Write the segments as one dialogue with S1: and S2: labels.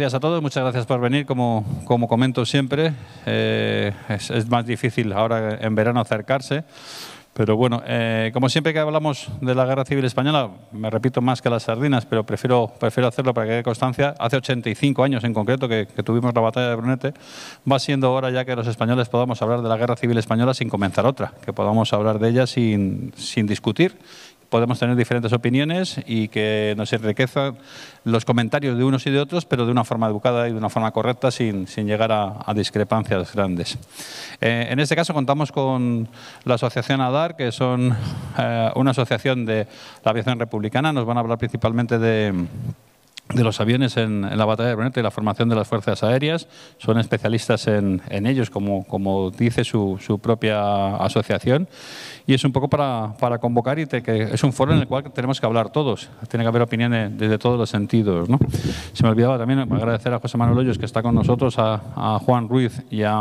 S1: días a todos, muchas gracias por venir. Como, como comento siempre, eh, es, es, más difícil ahora en verano acercarse. Pero bueno, eh, como siempre que hablamos de la Guerra Civil Española, me repito más que las sardinas, pero prefiero, prefiero hacerlo para que quede constancia. Hace 85 años en concreto que, que, tuvimos la batalla de Brunete, va siendo hora ya que los españoles podamos hablar de la Guerra Civil Española sin comenzar otra, que podamos hablar de ella sin, sin discutir podemos tener diferentes opiniones y que nos enriquezcan los comentarios de unos y de otros, pero de una forma educada y de una forma correcta, sin, sin llegar a, discrepancias grandes. Eh, en este caso contamos con la Asociación ADAR, que son eh, una asociación de la aviación republicana. Nos van a hablar principalmente de de los aviones en, en, la batalla de Brunete y la formación de las fuerzas aéreas. Son especialistas en, en ellos, como, como dice su, su, propia asociación. Y es un poco para, para convocar y te, que es un foro en el cual tenemos que hablar todos. Tiene que haber opiniones desde todos los sentidos. ¿no? Se me olvidaba también agradecer a José Manuel Hoyos, que está con nosotros, a, a Juan Ruiz y a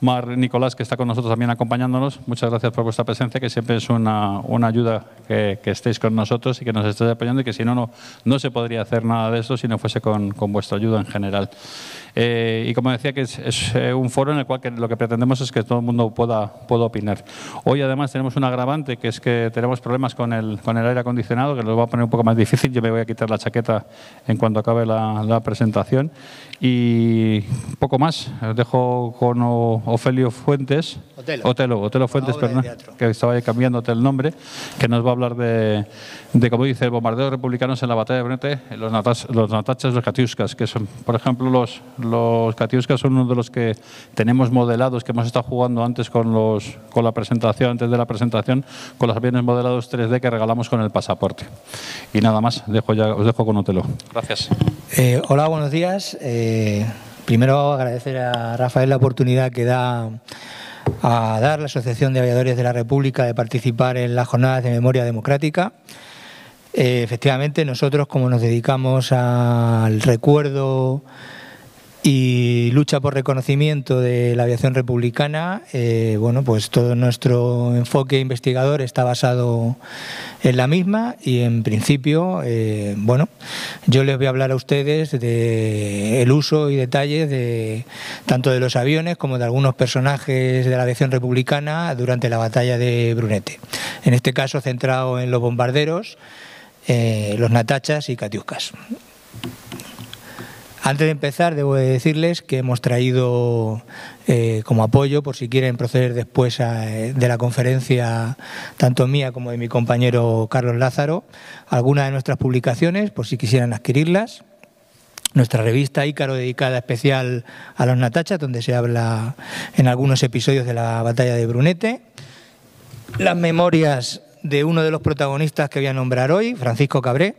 S1: Mar Nicolás, que está con nosotros también acompañándonos. Muchas gracias por vuestra presencia, que siempre es una, una ayuda que, que estéis con nosotros y que nos estéis apoyando y que si no, no, no se podría hacer nada de esto si no fuese con, con vuestra ayuda en general. Eh, y como decía, que es, es, eh, un foro en el cual que lo que pretendemos es que todo el mundo pueda, pueda opinar. Hoy además tenemos un agravante, que es que tenemos problemas con el, con el aire acondicionado, que nos va a poner un poco más difícil. Yo me voy a quitar la chaqueta en cuanto acabe la, la presentación. Y poco más. Os dejo con Ofelio Fuentes.
S2: Otelo.
S1: Otelo, Otelo Fuentes, perdón, que estaba cambiándote el nombre, que nos va a hablar de, de como dice, el bombardeo de republicanos en la batalla de Brunete, los, natas, los natachas, los katiuskas, que son, por ejemplo, los, los katiuskas son uno de los que tenemos modelados, que hemos estado jugando antes con, los, con la presentación, antes de la presentación, con los aviones modelados 3D que regalamos con el pasaporte. Y nada más, dejo ya, os dejo con Otelo. Gracias.
S2: Eh, hola, buenos días. Eh, primero agradecer a Rafael la oportunidad que da a dar la Asociación de Aviadores de la República de participar en las jornadas de memoria democrática. Eh, efectivamente, nosotros como nos dedicamos al recuerdo y lucha por reconocimiento de la aviación republicana, eh, bueno, pues todo nuestro enfoque investigador está basado en la misma y en principio, eh, bueno, yo les voy a hablar a ustedes de el uso y detalles de tanto de los aviones como de algunos personajes de la aviación republicana durante la batalla de Brunete. En este caso centrado en los bombarderos, eh, los natachas y catiuscas. Antes de empezar, debo decirles que hemos traído eh, como apoyo, por si quieren proceder después a, de la conferencia, tanto mía como de mi compañero Carlos Lázaro, algunas de nuestras publicaciones, por si quisieran adquirirlas. Nuestra revista Ícaro, dedicada especial a los Natachas, donde se habla en algunos episodios de la batalla de Brunete. Las memorias de uno de los protagonistas que voy a nombrar hoy, Francisco Cabré,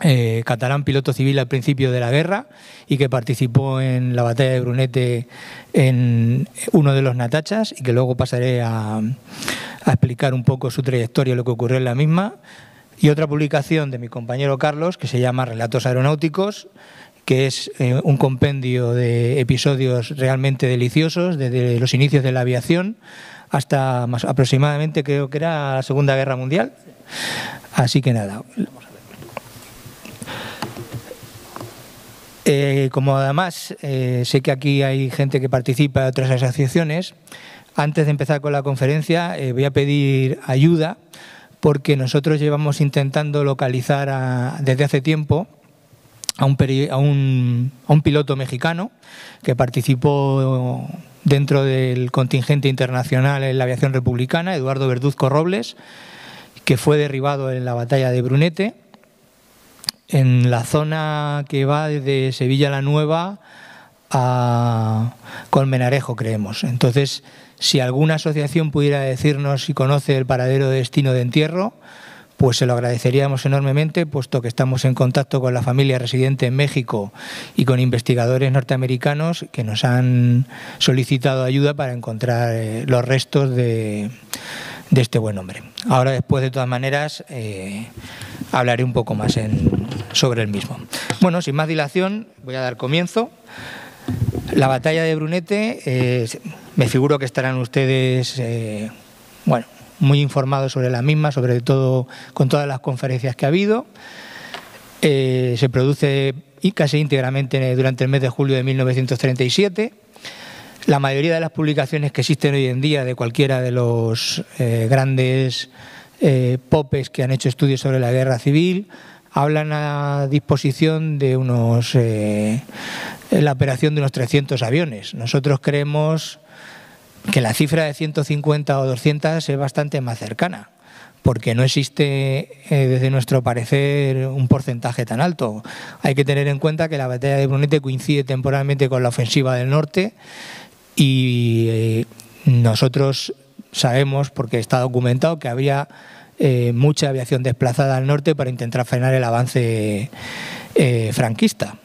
S2: eh, catalán piloto civil al principio de la guerra y que participó en la batalla de Brunete en uno de los Natachas y que luego pasaré a, explicar un poco su trayectoria, lo que ocurrió en la misma. Y otra publicación de mi compañero Carlos que se llama Relatos Aeronáuticos, que es eh, un compendio de episodios realmente deliciosos desde los inicios de la aviación hasta más aproximadamente creo que era la Segunda Guerra Mundial. Así que nada. Eh, como además eh, sé que aquí hay gente que participa de otras asociaciones, antes de empezar con la conferencia eh, voy a pedir ayuda porque nosotros llevamos intentando localizar desde hace tiempo a, un, a un, piloto mexicano que participó dentro del contingente internacional en la aviación republicana, Eduardo Verduzco Robles, que fue derribado en la batalla de Brunete en la zona que va desde Sevilla la Nueva a Colmenarejo, creemos. Entonces, si alguna asociación pudiera decirnos si conoce el paradero de destino de entierro, pues se lo agradeceríamos enormemente, puesto que estamos en contacto con la familia residente en México y con investigadores norteamericanos que nos han solicitado ayuda para encontrar eh, los restos de, de, este buen hombre. Ahora, después, de todas maneras, eh, hablaré un poco más en, sobre el mismo. Bueno, sin más dilación, voy a dar comienzo. La batalla de Brunete, eh, me figuro que estarán ustedes, eh, bueno, muy informados sobre la misma, sobre todo con todas las conferencias que ha habido. Eh, se produce casi íntegramente durante el mes de julio de 1937. La mayoría de las publicaciones que existen hoy en día de cualquiera de los eh, grandes eh, popes que han hecho estudios sobre la guerra civil hablan a disposición de unos eh, la operación de unos 300 aviones. Nosotros creemos que la cifra de 150 o 200 es bastante más cercana porque no existe, desde nuestro parecer, un porcentaje tan alto. Hay que tener en cuenta que la batalla de Brunete coincide temporalmente con la ofensiva del norte y eh, nosotros sabemos, porque está documentado, que había eh, mucha aviación desplazada al norte para intentar frenar el avance franquista.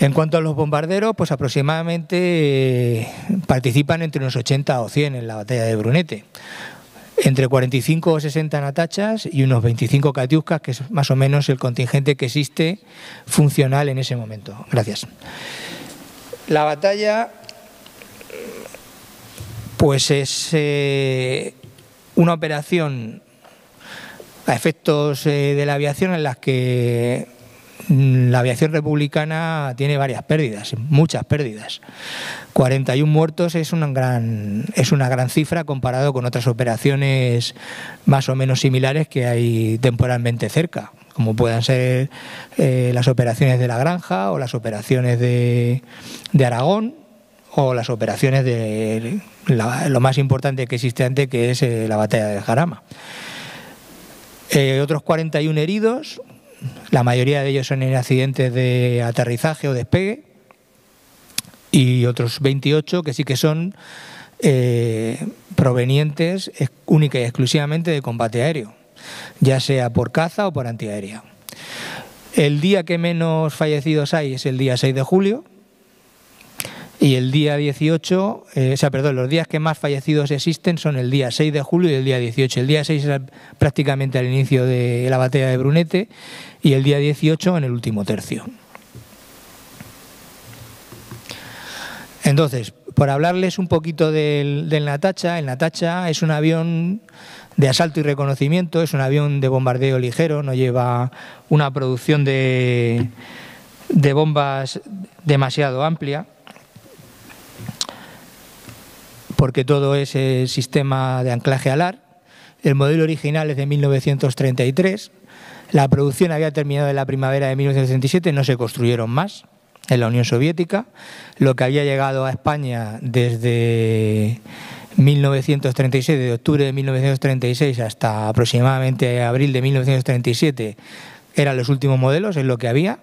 S2: En cuanto a los bombarderos, pues aproximadamente participan entre unos 80 o 100 en la batalla de Brunete entre 45 o 60 natachas y unos 25 catiuscas, que es más o menos el contingente que existe funcional en ese momento. Gracias. La batalla, pues es eh, una operación a efectos eh, de la aviación en las que Mm, la aviación republicana tiene varias pérdidas, muchas pérdidas. 41 muertos es una gran, es una gran cifra comparado con otras operaciones más o menos similares que hay temporalmente cerca, como puedan ser eh, las operaciones de la Granja o las operaciones de, Aragón o las operaciones de lo más importante que existe antes, que es eh, la batalla de Jarama. Eh, otros 41 heridos, la mayoría de ellos son en accidentes de aterrizaje o despegue y otros 28 que sí que son eh, provenientes única y exclusivamente de combate aéreo, ya sea por caza o por antiaérea. El día que menos fallecidos hay es el día 6 de julio, y el día 18, eh, o sea, perdón, los días que más fallecidos existen son el día 6 de julio y el día 18. El día 6 es prácticamente al inicio de la batalla de Brunete y el día 18 en el último tercio. Entonces, por hablarles un poquito del, del, Natacha, el Natacha es un avión de asalto y reconocimiento, es un avión de bombardeo ligero, no lleva una producción de, de bombas demasiado amplia porque todo es el sistema de anclaje alar. El modelo original es de 1933. La producción había terminado en la primavera de 1937, no se construyeron más en la Unión Soviética. Lo que había llegado a España desde 1936, de octubre de 1936 hasta aproximadamente abril de 1937, eran los últimos modelos, es lo que había.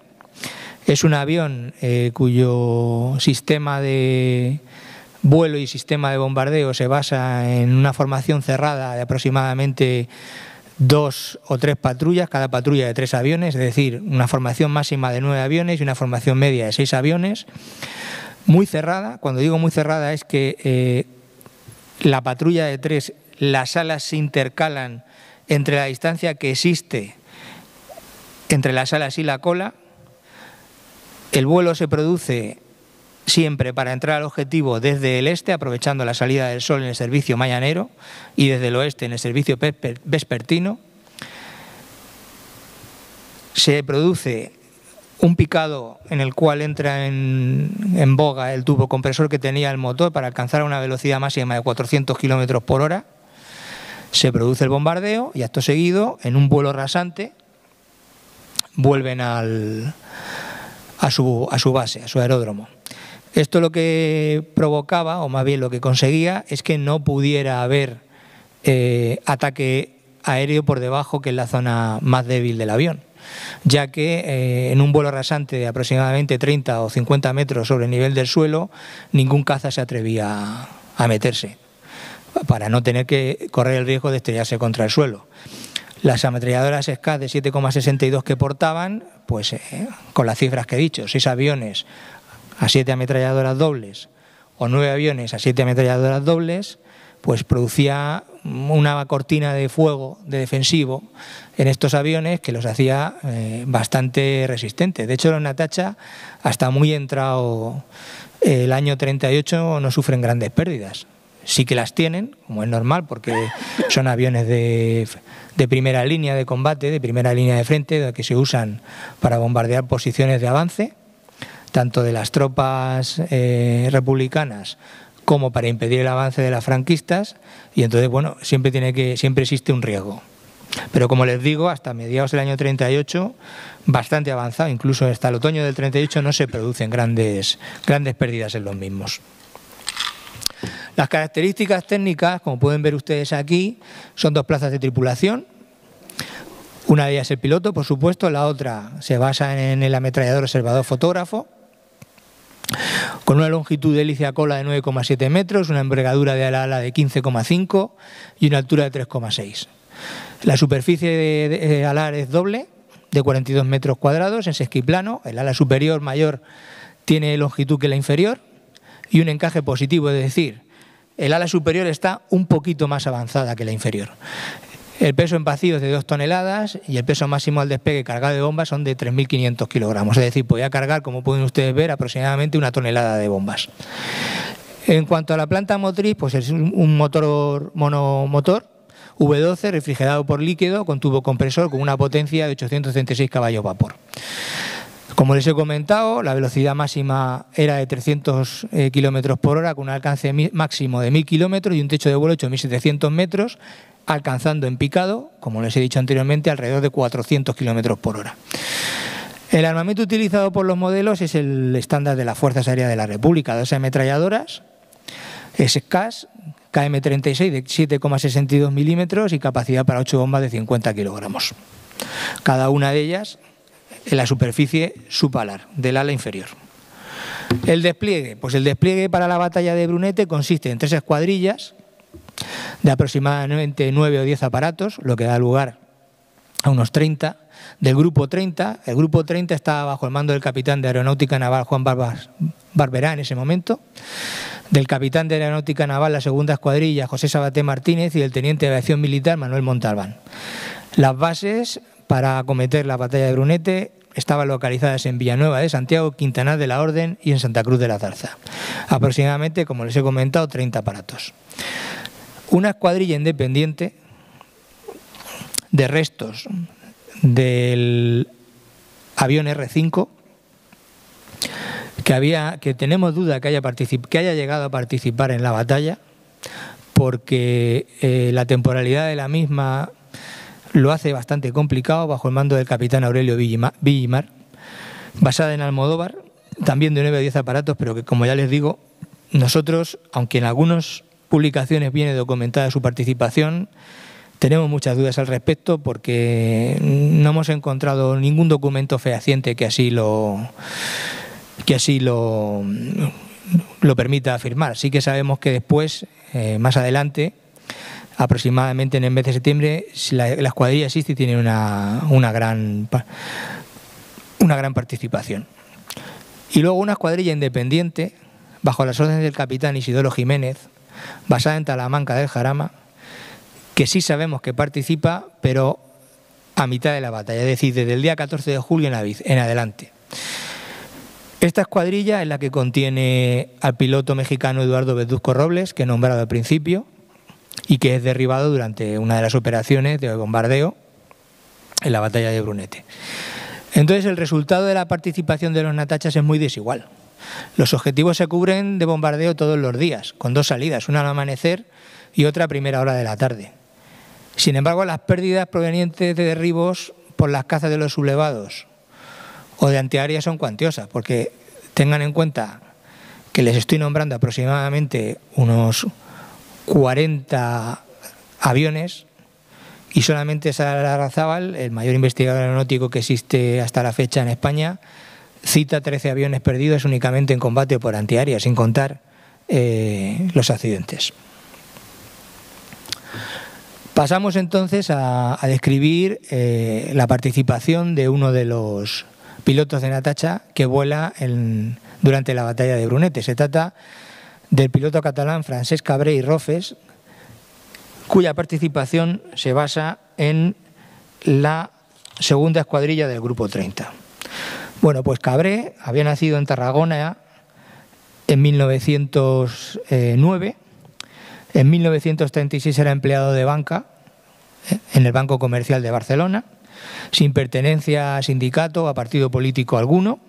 S2: Es un avión eh, cuyo sistema de vuelo y sistema de bombardeo se basa en una formación cerrada de aproximadamente dos o tres patrullas, cada patrulla de tres aviones, es decir, una formación máxima de nueve aviones y una formación media de seis aviones, muy cerrada. Cuando digo muy cerrada es que eh, la patrulla de tres, las alas se intercalan entre la distancia que existe entre las alas y la cola. El vuelo se produce siempre para entrar al objetivo desde el este, aprovechando la salida del sol en el servicio mañanero, y desde el oeste en el servicio vespertino. Se produce un picado en el cual entra en, boga el tubo compresor que tenía el motor para alcanzar una velocidad máxima de 400 kilómetros por hora. Se produce el bombardeo y acto seguido, en un vuelo rasante, vuelven al, a, su, a su base, a su aeródromo. Esto lo que provocaba, o más bien lo que conseguía, es que no pudiera haber eh, ataque aéreo por debajo, que es la zona más débil del avión, ya que eh, en un vuelo rasante de aproximadamente 30 o 50 metros sobre el nivel del suelo, ningún caza se atrevía a meterse, para no tener que correr el riesgo de estrellarse contra el suelo. Las ametralladoras SCAD de 7,62 que portaban, pues eh, con las cifras que he dicho, seis aviones a siete ametralladoras dobles o nueve aviones a siete ametralladoras dobles, pues producía una cortina de fuego de defensivo en estos aviones que los hacía eh, bastante resistentes. De hecho, los Natacha, hasta muy entrado el año 38, no sufren grandes pérdidas. Sí que las tienen, como es normal, porque son aviones de primera línea de combate, de primera línea de frente, que se usan para bombardear posiciones de avance, tanto de las tropas eh, republicanas como para impedir el avance de las franquistas, y entonces, bueno, siempre, tiene que, siempre existe un riesgo. Pero como les digo, hasta mediados del año 38, bastante avanzado, incluso hasta el otoño del 38 no se producen grandes, grandes pérdidas en los mismos. Las características técnicas, como pueden ver ustedes aquí, son dos plazas de tripulación. Una de ellas es el piloto, por supuesto, la otra se basa en el ametrallador observador fotógrafo, con una longitud de hélice a cola de 9,7 metros, una envergadura de ala de 15,5 y una altura de 3,6. La superficie de, alar es doble, de 42 metros cuadrados, es esquiplano, el ala superior mayor tiene longitud que la inferior y un encaje positivo, es decir, el ala superior está un poquito más avanzada que la inferior. El peso en vacío es de 2 toneladas y el peso máximo al despegue cargado de bombas son de 3.500 kilogramos. Es decir, podía cargar, como pueden ustedes ver, aproximadamente una tonelada de bombas. En cuanto a la planta motriz, pues es un motor monomotor V12 refrigerado por líquido con tubo compresor con una potencia de 836 caballos vapor. Como les he comentado, la velocidad máxima era de 300 eh, kilómetros por hora con un alcance máximo de 1.000 kilómetros y un techo de vuelo de 8.700 metros, alcanzando en picado, como les he dicho anteriormente, alrededor de 400 kilómetros por hora. El armamento utilizado por los modelos es el estándar de las Fuerzas Aéreas de la República, dos ametralladoras, SCAS, KM36 de 7,62 milímetros y capacidad para 8 bombas de 50 kilogramos. Cada una de ellas en la superficie supalar del ala inferior. El despliegue, pues el despliegue para la batalla de Brunete consiste en tres escuadrillas de aproximadamente 9 o 10 aparatos, lo que da lugar a unos 30. Del grupo 30, el grupo 30 está bajo el mando del capitán de Aeronáutica Naval Juan Barberá en ese momento, del capitán de Aeronáutica Naval la segunda escuadrilla José Sabaté Martínez y del teniente de aviación militar Manuel Montalbán. Las bases para acometer la batalla de Brunete estaban localizadas en Villanueva de Santiago, Quintanar de la Orden y en Santa Cruz de la Zarza. Aproximadamente, como les he comentado, 30 aparatos. Una escuadrilla independiente de restos del avión R5 que había que tenemos duda que haya que haya llegado a participar en la batalla porque eh, la temporalidad de la misma lo hace bastante complicado bajo el mando del capitán Aurelio Villimar, basada en Almodóvar, también de 9 a 10 aparatos, pero que como ya les digo, nosotros, aunque en algunas publicaciones viene documentada su participación, tenemos muchas dudas al respecto porque no hemos encontrado ningún documento fehaciente que así lo que así lo, lo permita afirmar. Sí que sabemos que después, eh, más adelante, aproximadamente en el mes de septiembre, la, la escuadrilla existe y tiene una, una, gran, una gran participación. Y luego una escuadrilla independiente, bajo las órdenes del capitán Isidoro Jiménez, basada en Talamanca del Jarama, que sí sabemos que participa, pero a mitad de la batalla, es decir, desde el día 14 de julio en, en adelante. Esta escuadrilla es la que contiene al piloto mexicano Eduardo Beduzco Robles, que he nombrado al principio, y que es derribado durante una de las operaciones de bombardeo en la batalla de Brunete. Entonces el resultado de la participación de los natachas es muy desigual. Los objetivos se cubren de bombardeo todos los días, con dos salidas, una al amanecer y otra a primera hora de la tarde. Sin embargo, las pérdidas provenientes de derribos por las cazas de los sublevados o de antiaéreas son cuantiosas, porque tengan en cuenta que les estoy nombrando aproximadamente unos 40 aviones y solamente Sara Razábal, el mayor investigador aeronáutico que existe hasta la fecha en España, cita 13 aviones perdidos únicamente en combate por antiaérea, sin contar eh, los accidentes. Pasamos entonces a, describir eh, la participación de uno de los pilotos de Natacha que vuela durante la batalla de Brunete. Se trata del piloto catalán Francesc Cabré y Rofes, cuya participación se basa en la segunda escuadrilla del Grupo 30. Bueno, pues Cabré había nacido en Tarragona en 1909, en 1936 era empleado de banca en el Banco Comercial de Barcelona, sin pertenencia a sindicato o a partido político alguno.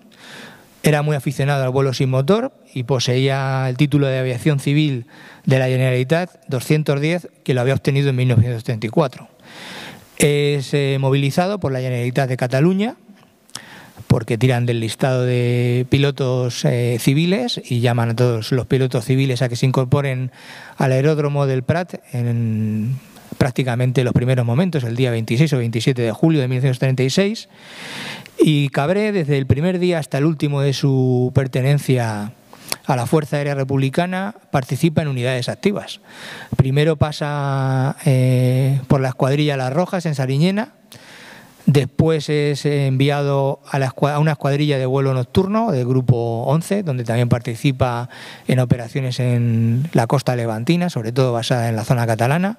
S2: Era muy aficionado al vuelo sin motor y poseía el título de aviación civil de la Generalitat 210 que lo había obtenido en 1934. Es eh, movilizado por la Generalitat de Cataluña porque tiran del listado de pilotos eh, civiles y llaman a todos los pilotos civiles a que se incorporen al aeródromo del Prat en prácticamente los primeros momentos, el día 26 o 27 de julio de 1936. Y Cabré, desde el primer día hasta el último de su pertenencia a la Fuerza Aérea Republicana, participa en unidades activas. Primero pasa eh, por la escuadrilla Las Rojas en Sariñena, Después es enviado a, una escuadrilla de vuelo nocturno del Grupo 11, donde también participa en operaciones en la costa levantina, sobre todo basada en la zona catalana.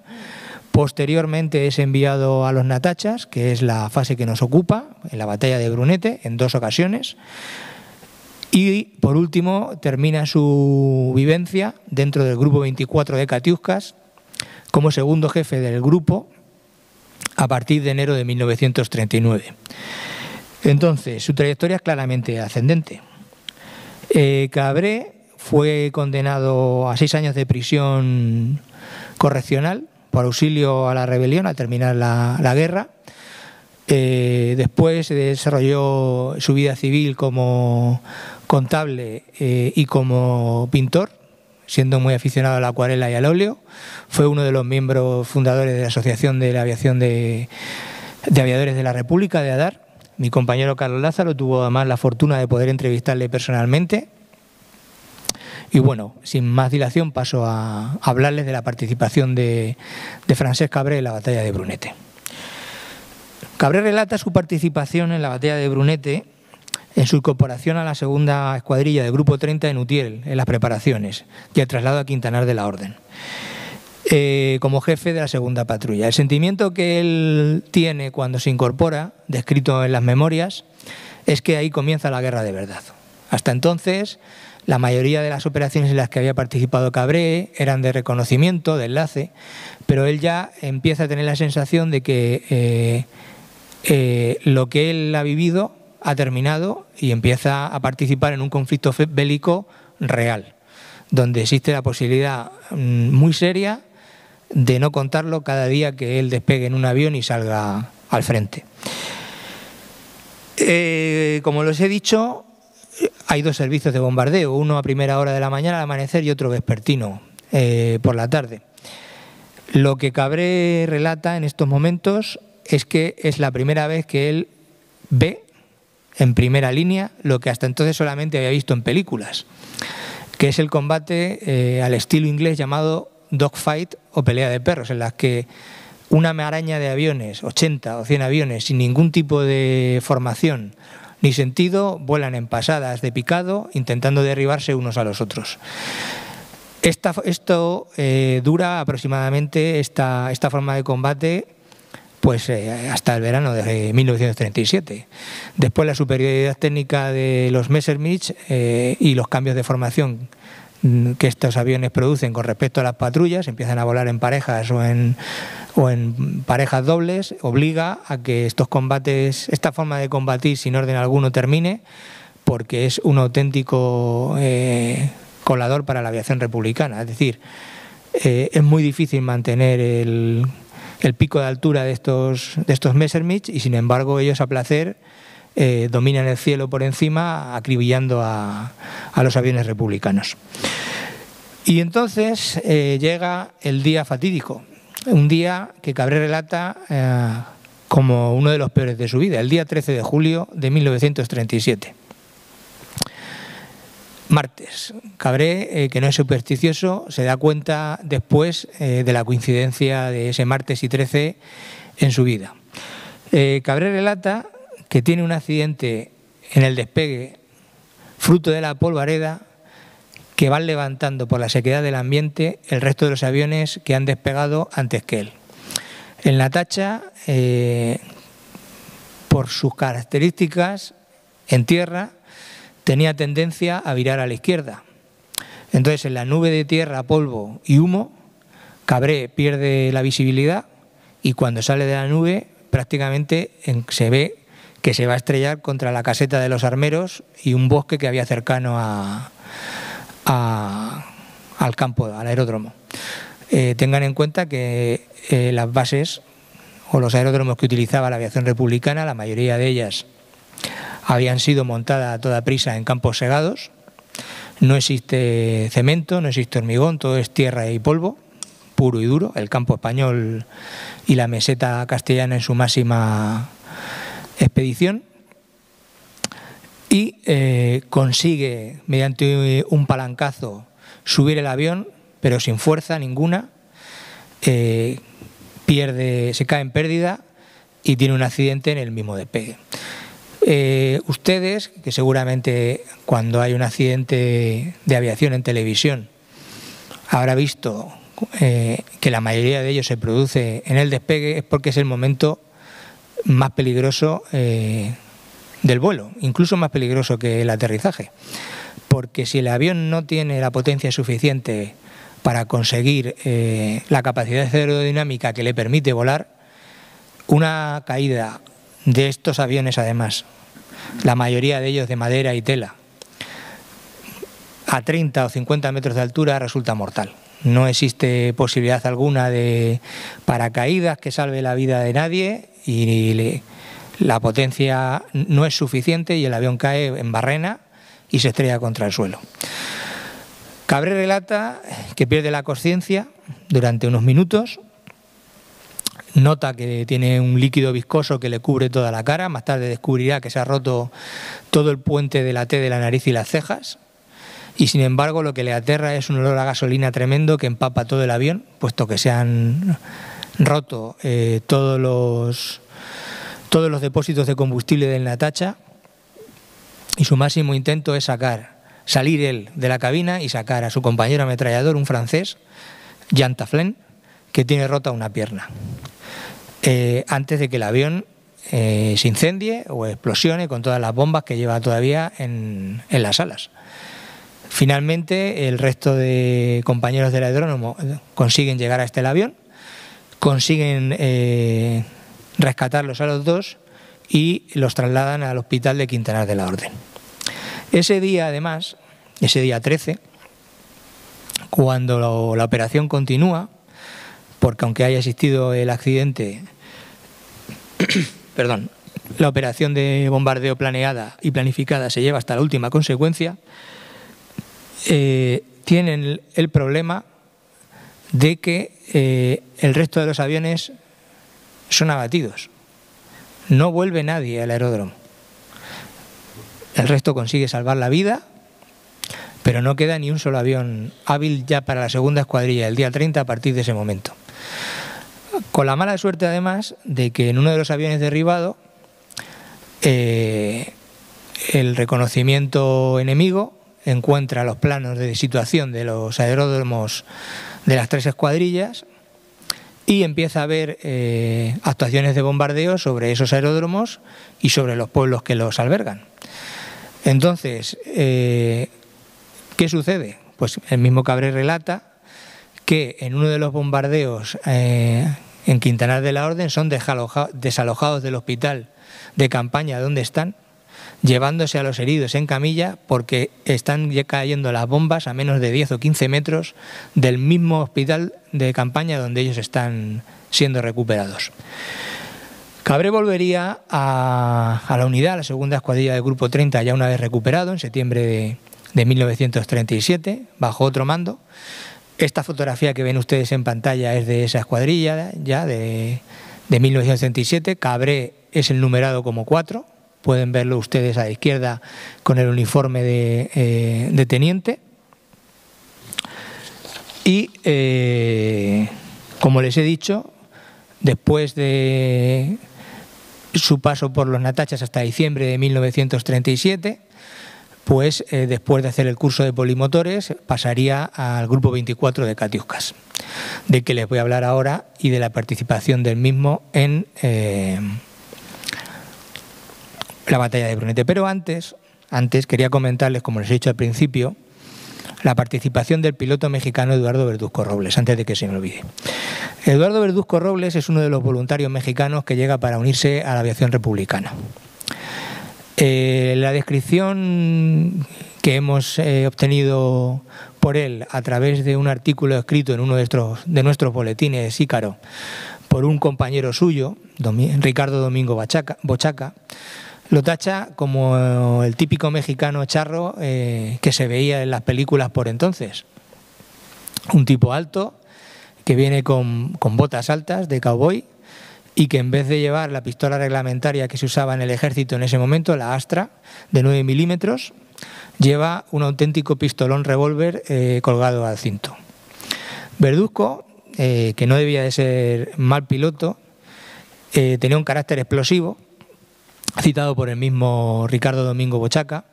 S2: Posteriormente es enviado a los Natachas, que es la fase que nos ocupa, en la batalla de Brunete, en dos ocasiones. Y por último termina su vivencia dentro del Grupo 24 de Catiuscas como segundo jefe del grupo a partir de enero de 1939. Entonces, su trayectoria es claramente ascendente. Eh, Cabré fue condenado a seis años de prisión correccional por auxilio a la rebelión al terminar la, guerra. Eh, después desarrolló su vida civil como contable eh, y como pintor siendo muy aficionado a la acuarela y al óleo. Fue uno de los miembros fundadores de la Asociación de la Aviación de, Aviadores de la República, de ADAR. Mi compañero Carlos Lázaro tuvo además la fortuna de poder entrevistarle personalmente. Y bueno, sin más dilación paso a hablarles de la participación de, de Francesc Cabré en la batalla de Brunete. Cabré relata su participación en la batalla de Brunete en su incorporación a la segunda escuadrilla del Grupo 30 en Utiel, en las preparaciones, y el traslado a Quintanar de la Orden, eh, como jefe de la segunda patrulla. El sentimiento que él tiene cuando se incorpora, descrito en las memorias, es que ahí comienza la guerra de verdad. Hasta entonces, la mayoría de las operaciones en las que había participado Cabré eran de reconocimiento, de enlace, pero él ya empieza a tener la sensación de que eh, eh, lo que él ha vivido ha terminado y empieza a participar en un conflicto bélico real, donde existe la posibilidad mm, muy seria de no contarlo cada día que él despegue en un avión y salga al frente. Eh, como les he dicho, hay dos servicios de bombardeo, uno a primera hora de la mañana al amanecer y otro vespertino eh, por la tarde. Lo que Cabré relata en estos momentos es que es la primera vez que él ve en primera línea lo que hasta entonces solamente había visto en películas, que es el combate eh, al estilo inglés llamado dogfight o pelea de perros, en las que una maraña de aviones, 80 o 100 aviones, sin ningún tipo de formación ni sentido, vuelan en pasadas de picado, intentando derribarse unos a los otros. esto eh, dura aproximadamente, esta, esta forma de combate, pues eh, hasta el verano de 1937. Después la superioridad técnica de los Messerschmitt eh, y los cambios de formación mm, que estos aviones producen con respecto a las patrullas, empiezan a volar en parejas o en, o en parejas dobles, obliga a que estos combates, esta forma de combatir sin orden alguno termine, porque es un auténtico eh, colador para la aviación republicana. Es decir, es muy difícil mantener el pico de altura de estos, de estos Messerschmitt y sin embargo ellos a placer eh, dominan el cielo por encima acribillando a, los aviones republicanos. Y entonces eh, llega el día fatídico, un día que Cabré relata eh, como uno de los peores de su vida, el día 13 de julio de 1937 martes. Cabré, eh, que no es supersticioso, se da cuenta después eh, de la coincidencia de ese martes y 13 en su vida. Cabré relata que tiene un accidente en el despegue fruto de la polvareda que van levantando por la sequedad del ambiente el resto de los aviones que han despegado antes que él. En la tacha, por sus características en tierra, tenía tendencia a virar a la izquierda. Entonces, en la nube de tierra, polvo y humo, Cabré pierde la visibilidad y cuando sale de la nube prácticamente se ve que se va a estrellar contra la caseta de los armeros y un bosque que había cercano a, al campo, al aeródromo. Eh, tengan en cuenta que eh, las bases o los aeródromos que utilizaba la aviación republicana, la mayoría de ellas habían sido montadas a toda prisa en campos segados. No existe cemento, no existe hormigón, todo es tierra y polvo, puro y duro. El campo español y la meseta castellana en su máxima expedición y eh, consigue, mediante un palancazo, subir el avión, pero sin fuerza ninguna, eh, pierde, se cae en pérdida y tiene un accidente en el mismo despegue. Eh, ustedes, que seguramente cuando hay un accidente de aviación en televisión, habrá visto que la mayoría de ellos se produce en el despegue, es porque es el momento más peligroso eh, del vuelo, incluso más peligroso que el aterrizaje. Porque si el avión no tiene la potencia suficiente para conseguir eh, la capacidad aerodinámica que le permite volar, una caída de estos aviones, además, la mayoría de ellos de madera y tela, a 30 o 50 metros de altura resulta mortal. No existe posibilidad alguna de paracaídas que salve la vida de nadie y la potencia no es suficiente y el avión cae en barrena y se estrella contra el suelo. Cabré relata que pierde la conciencia durante unos minutos, nota que tiene un líquido viscoso que le cubre toda la cara, más tarde descubrirá que se ha roto todo el puente de la T de la nariz y las cejas, y sin embargo lo que le aterra es un olor a gasolina tremendo que empapa todo el avión, puesto que se han roto eh, todos, los, todos los depósitos de combustible del Natacha y su máximo intento es sacar, salir él de la cabina y sacar a su compañero ametrallador, un francés, Jean Taflen, que tiene rota una pierna, eh, antes de que el avión eh, se incendie o explosione con todas las bombas que lleva todavía en, las alas. Finalmente, el resto de compañeros del aeródromo consiguen llegar a este avión consiguen eh, rescatarlos a los dos y los trasladan al hospital de Quintanar de la Orden. Ese día, además, ese día 13, cuando la operación continúa, porque aunque haya existido el accidente, perdón, la operación de bombardeo planeada y planificada se lleva hasta la última consecuencia, eh, tienen el problema de que eh, el resto de los aviones son abatidos. No vuelve nadie al aeródromo. El resto consigue salvar la vida, pero no queda ni un solo avión hábil ya para la segunda escuadrilla el día 30 a partir de ese momento. Con la mala suerte además de que en uno de los aviones derribado eh, el reconocimiento enemigo encuentra los planos de situación de los aeródromos de las tres escuadrillas y empieza a haber eh, actuaciones de bombardeo sobre esos aeródromos y sobre los pueblos que los albergan. Entonces, eh, ¿qué sucede? Pues el mismo Cabré relata que en uno de los bombardeos eh, en Quintanar de la Orden son desalojados del hospital de campaña donde están llevándose a los heridos en camilla porque están cayendo las bombas a menos de 10 o 15 metros del mismo hospital de campaña donde ellos están siendo recuperados. Cabré volvería a, la unidad, la segunda escuadrilla del Grupo 30, ya una vez recuperado, en septiembre de, 1937, bajo otro mando. Esta fotografía que ven ustedes en pantalla es de esa escuadrilla ya de, de 1937. Cabré es el numerado como 4, pueden verlo ustedes a la izquierda con el uniforme de, eh, teniente. Y eh, como les he dicho, después de su paso por los Natachas hasta diciembre de 1937, pues eh, después de hacer el curso de polimotores pasaría al grupo 24 de Catiuscas, de que les voy a hablar ahora y de la participación del mismo en la batalla de Brunete. Pero antes, antes quería comentarles, como les he dicho al principio, la participación del piloto mexicano Eduardo Verduzco Robles, antes de que se me olvide. Eduardo Verduzco Robles es uno de los voluntarios mexicanos que llega para unirse a la aviación republicana. Eh, la descripción que hemos eh, obtenido por él a través de un artículo escrito en uno de nuestros, de nuestros boletines Ícaro por un compañero suyo, Ricardo Domingo Bochaca, lo tacha como el típico mexicano charro eh, que se veía en las películas por entonces. Un tipo alto que viene con, botas altas de cowboy, y que en vez de llevar la pistola reglamentaria que se usaba en el ejército en ese momento, la Astra, de 9 milímetros, lleva un auténtico pistolón revólver eh, colgado al cinto. Verduzco, eh, que no debía de ser mal piloto, eh, tenía un carácter explosivo, citado por el mismo Ricardo Domingo Bochaca,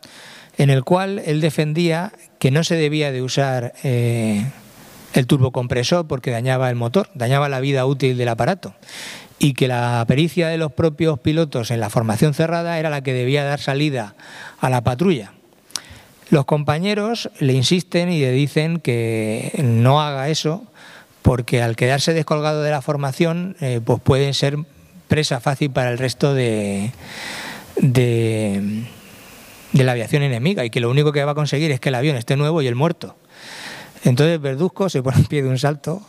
S2: en el cual él defendía que no se debía de usar el turbocompresor porque dañaba el motor, dañaba la vida útil del aparato y que la pericia de los propios pilotos en la formación cerrada era la que debía dar salida a la patrulla. Los compañeros le insisten y le dicen que no haga eso porque al quedarse descolgado de la formación eh, pues pueden ser presa fácil para el resto de, de, la aviación enemiga y que lo único que va a conseguir es que el avión esté nuevo y el muerto. Entonces Verduzco se pone en pie de un salto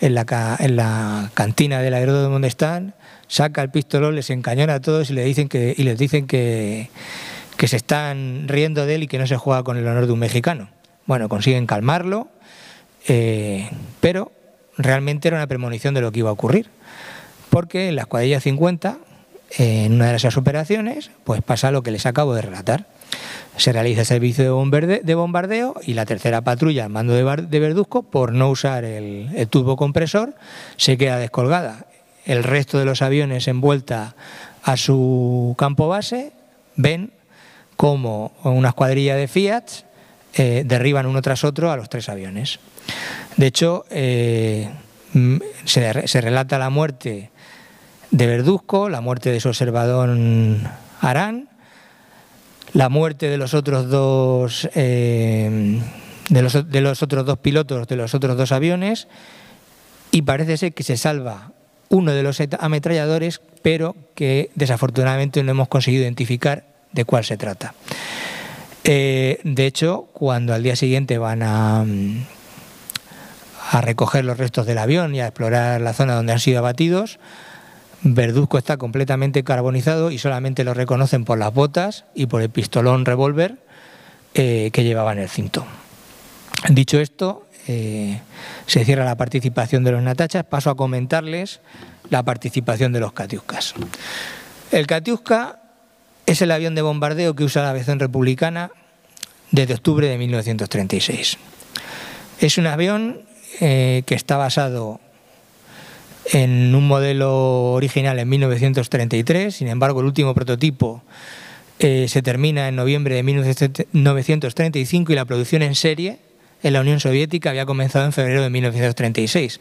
S2: en la, en la cantina del aeródromo donde están, saca el pistolón, les encañona a todos y, le dicen que, y les dicen que, que se están riendo de él y que no se juega con el honor de un mexicano. Bueno, consiguen calmarlo, eh, pero realmente era una premonición de lo que iba a ocurrir. Porque en la escuadrilla 50, en una de esas operaciones, pues pasa lo que les acabo de relatar se realiza el servicio de bombardeo y la tercera patrulla al mando de Verduzco, por no usar el, el compresor, se queda descolgada. El resto de los aviones envuelta a su campo base ven como una escuadrilla de Fiat eh, derriban uno tras otro a los tres aviones. De hecho, eh, se, se, relata la muerte de Verduzco, la muerte de su observador Arán, la muerte de los otros dos eh, de, los, de los otros dos pilotos de los otros dos aviones y parece ser que se salva uno de los ametralladores, pero que desafortunadamente no hemos conseguido identificar de cuál se trata. Eh, de hecho, cuando al día siguiente van a, a recoger los restos del avión y a explorar la zona donde han sido abatidos, Verduzco está completamente carbonizado y solamente lo reconocen por las botas y por el pistolón revólver eh, que llevaba en el cinto. Dicho esto, eh, se cierra la participación de los Natachas. Paso a comentarles la participación de los Katiuskas. El Katiuska es el avión de bombardeo que usa la aviación republicana desde octubre de 1936. Es un avión eh, que está basado en un modelo original en 1933, sin embargo el último prototipo eh, se termina en noviembre de 1935 y la producción en serie en la Unión Soviética había comenzado en febrero de 1936.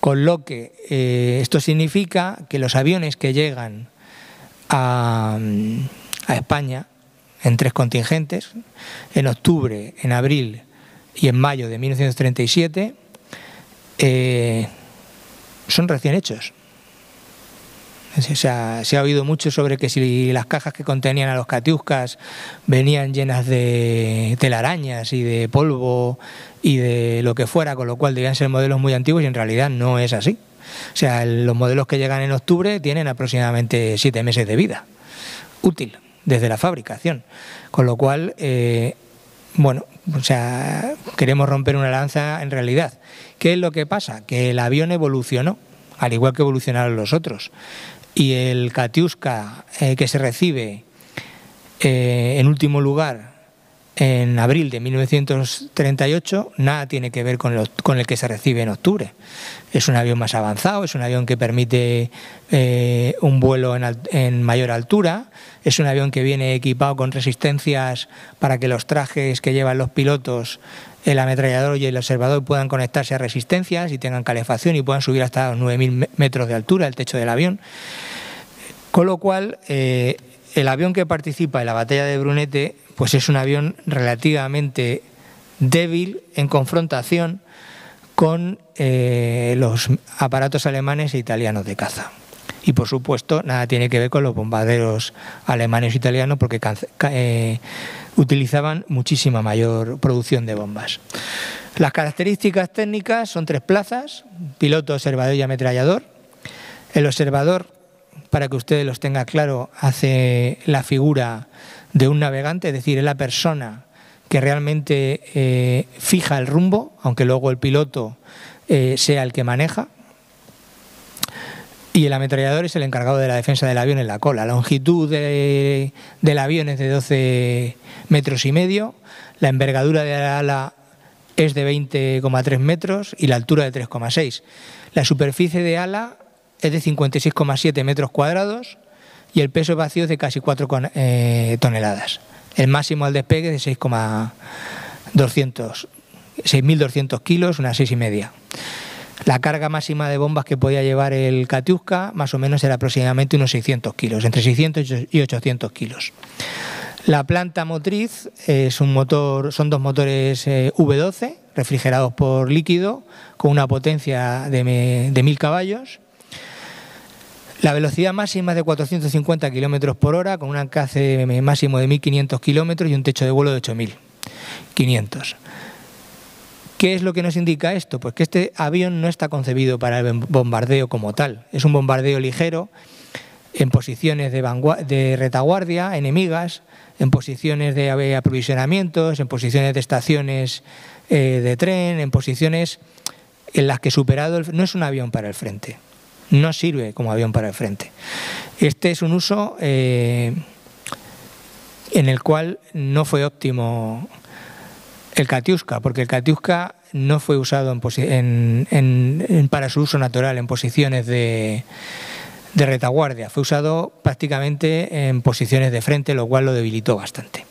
S2: Con lo que eh, esto significa que los aviones que llegan a, España en tres contingentes, en octubre, en abril y en mayo de 1937, eh, son recién hechos. se ha oído mucho sobre que si las cajas que contenían a los catiuscas venían llenas de telarañas y de polvo y de lo que fuera, con lo cual debían ser modelos muy antiguos y en realidad no es así. O sea, los modelos que llegan en octubre tienen aproximadamente siete meses de vida útil desde la fabricación. Con lo cual, eh, bueno, o sea, queremos romper una lanza en realidad. ¿Qué es lo que pasa? Que el avión evolucionó, al igual que evolucionaron los otros. Y el Katiuska eh, que se recibe eh, en último lugar en abril de 1938 nada tiene que ver con, el que se recibe en octubre. Es un avión más avanzado, es un avión que permite eh, un vuelo en, mayor altura, es un avión que viene equipado con resistencias para que los trajes que llevan los pilotos, el ametrallador y el observador puedan conectarse a resistencias y tengan calefacción y puedan subir hasta los 9.000 metros de altura el techo del avión. Con lo cual, eh, el avión que participa en la batalla de Brunete pues es un avión relativamente débil en confrontación con eh, los aparatos alemanes e italianos de caza. Y por supuesto, nada tiene que ver con los bombarderos alemanes e italianos porque eh, utilizaban muchísima mayor producción de bombas. Las características técnicas son tres plazas, piloto, observador y ametrallador. El observador, para que ustedes los tengan claro, hace la figura de un navegante, es decir, es la persona que realmente eh, fija el rumbo, aunque luego el piloto eh, sea el que maneja. Y el ametrallador es el encargado de la defensa del avión en la cola. La longitud del avión es de 12 metros y medio, la envergadura de la ala es de 20,3 metros y la altura de 3,6. La superficie de ala es de 56,7 metros cuadrados y el peso vacío es de casi 4 eh, toneladas. El máximo al despegue es de 6.200 kilos, unas 6 y media. La carga máxima de bombas que podía llevar el Katiuska más o menos era aproximadamente unos 600 kilos, entre 600 y 800 kilos. La planta motriz es un motor, son dos motores eh, V12 refrigerados por líquido con una potencia de, de 1000 caballos. La velocidad máxima es de 450 kilómetros por hora con un alcance máximo de 1500 kilómetros y un techo de vuelo de 8500. ¿Qué es lo que nos indica esto? Pues que este avión no está concebido para el bombardeo como tal. Es un bombardeo ligero en posiciones de, retaguardia enemigas en posiciones de aprovisionamientos, en posiciones de estaciones eh, de tren, en posiciones en las que superado no es un avión para el frente, no sirve como avión para el frente. Este es un uso eh, en el cual no fue óptimo el Katiuska, porque el Katiuska no fue usado para su uso natural en posiciones de, de retaguardia. Fue usado prácticamente en posiciones de frente, lo cual lo debilitó bastante.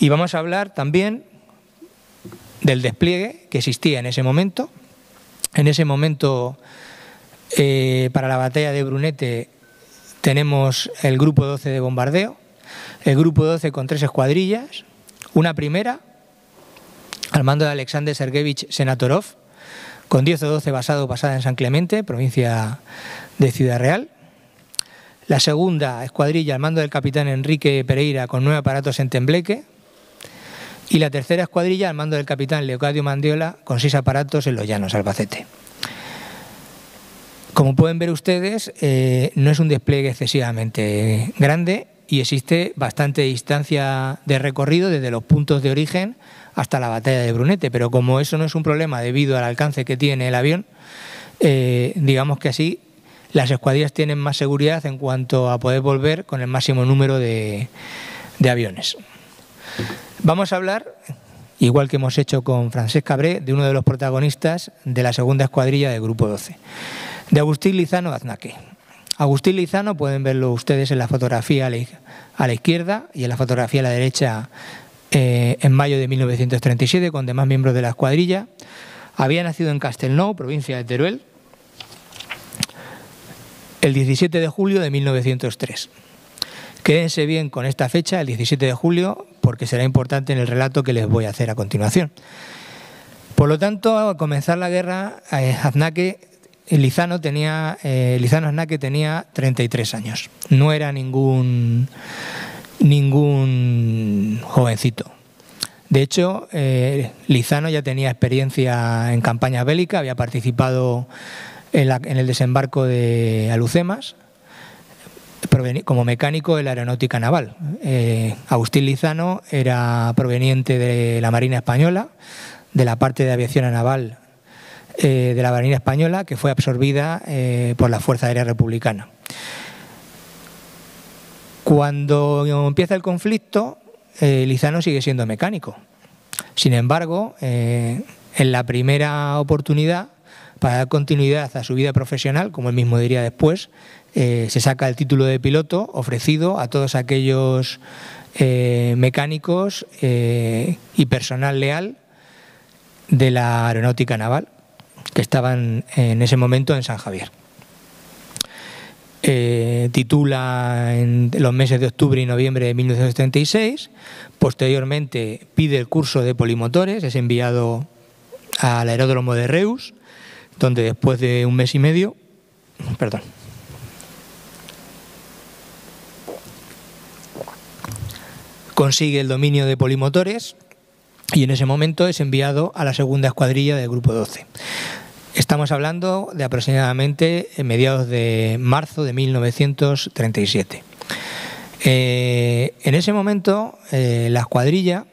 S2: Y vamos a hablar también del despliegue que existía en ese momento. En ese momento, eh, para la batalla de Brunete, tenemos el grupo 12 de bombardeo, el grupo 12 con tres escuadrillas, una primera al mando de Alexander Sergevich Senatorov, con 10 o 12 basados basada en San Clemente, provincia de Ciudad Real, la segunda escuadrilla al mando del capitán Enrique Pereira con nueve aparatos en Tembleque. Y la tercera escuadrilla al mando del capitán Leocadio Mandiola con seis aparatos en Los Llanos, Albacete. Como pueden ver ustedes, eh, no es un despliegue excesivamente grande y existe bastante distancia de recorrido desde los puntos de origen hasta la batalla de Brunete, pero como eso no es un problema debido al alcance que tiene el avión, eh, digamos que así las escuadrillas tienen más seguridad en cuanto a poder volver con el máximo número de, aviones. Vamos a hablar, igual que hemos hecho con Francesc Cabré, de uno de los protagonistas de la segunda escuadrilla del Grupo 12, de Agustín Lizano Aznaque. Agustín Lizano, pueden verlo ustedes en la fotografía a la, izquierda y en la fotografía a la derecha eh, en mayo de 1937 con demás miembros de la escuadrilla. Había nacido en Castelnau, provincia de Teruel, el 17 de julio de 1903. Quédense bien con esta fecha, el 17 de julio, porque será importante en el relato que les voy a hacer a continuación. Por lo tanto, al comenzar la guerra, eh, Aznaque, Lizano tenía, eh, Lizano Aznaque tenía 33 años. No era ningún, ningún jovencito. De hecho, eh, Lizano ya tenía experiencia en campaña bélica, había participado en, el desembarco de Alucemas como mecánico de la aeronáutica naval. Eh, Agustín Lizano era proveniente de la Marina Española, de la parte de aviación naval eh, de la Marina Española, que fue absorbida eh, por la Fuerza Aérea Republicana. Cuando empieza el conflicto, Lizano sigue siendo mecánico. Sin embargo, en la primera oportunidad, para dar continuidad a su vida profesional, como él mismo diría después, eh, se saca el título de piloto ofrecido a todos aquellos eh, mecánicos eh, y personal leal de la aeronáutica naval que estaban en ese momento en San Javier. eh, titula en los meses de octubre y noviembre de 1936. Posteriormente pide el curso de polimotores, es enviado al aeródromo de Reus, donde después de un mes y medio, perdón, consigue el dominio de polimotores y en ese momento es enviado a la segunda escuadrilla del Grupo 12. Estamos hablando de aproximadamente mediados de marzo de 1937. Eh, en ese momento, eh, la escuadrilla,